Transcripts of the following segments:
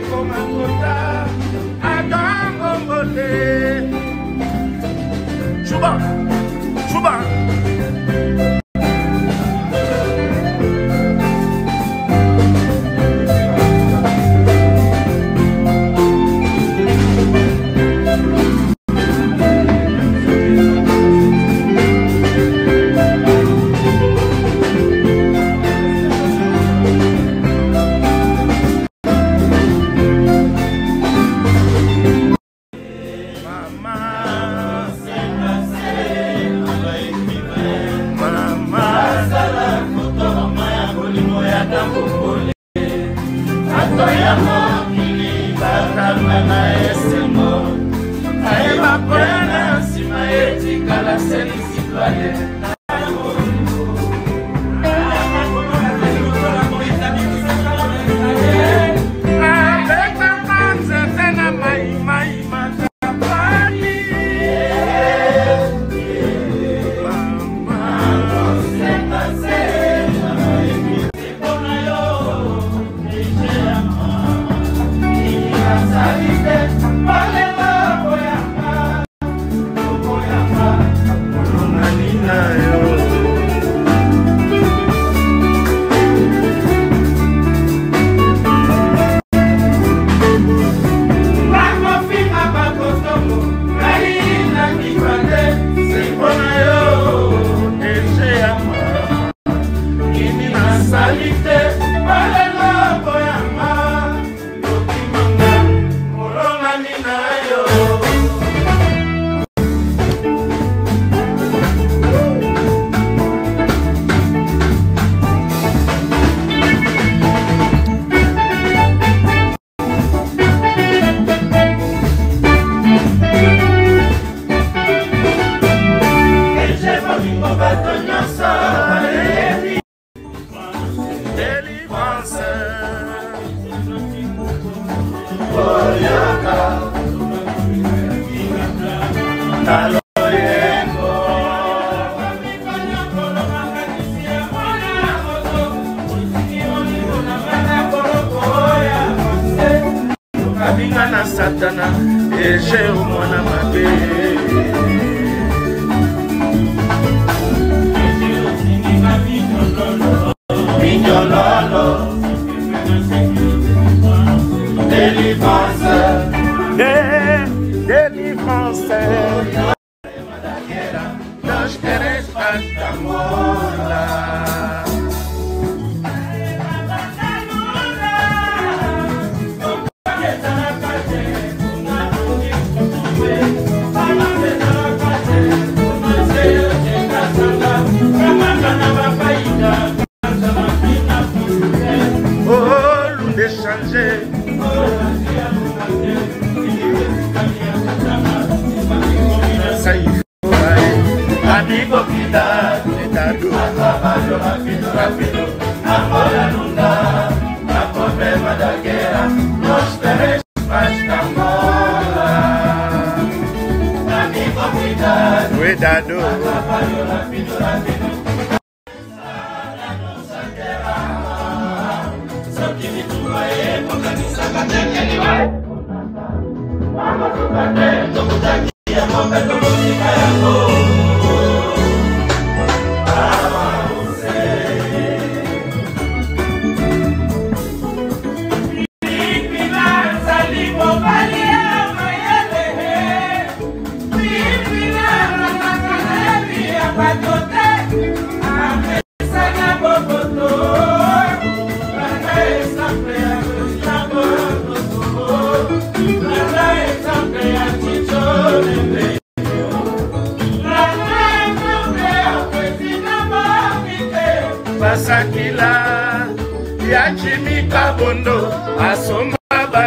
como tal. binga na satana ege omwana mabe minyololo délivrance. No Français dado tokotakia moka tokotika yango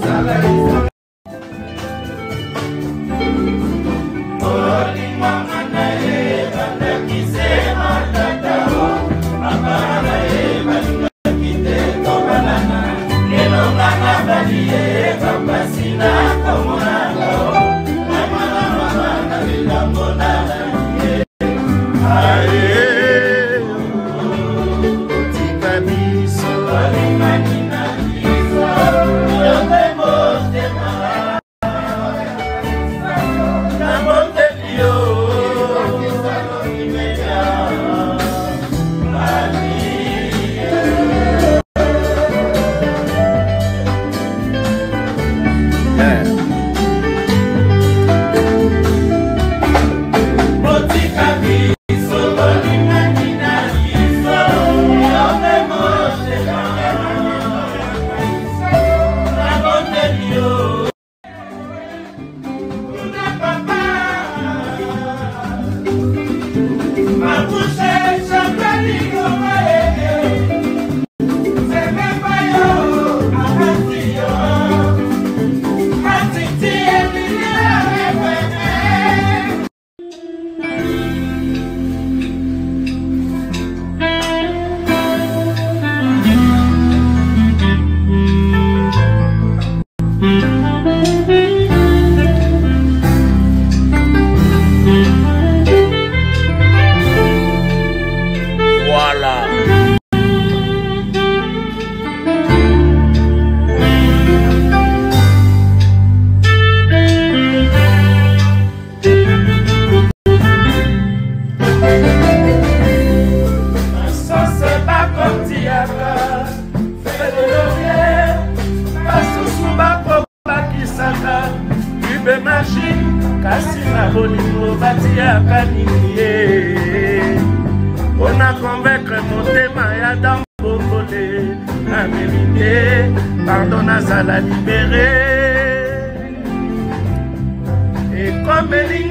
Salary. cherche kasi na bolingo batiaka nini ye mpona konvaincre motema ya dambongole namemi te pardon nazala libere ekomelinga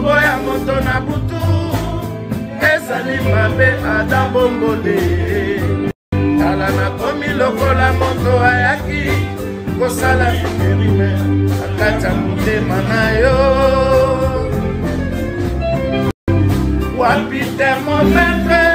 nkombo ya moto na butu ezali mabe ada bongole tala nakomi lokola moto ayaki kosala interime akati ya motema na yo wapi termometre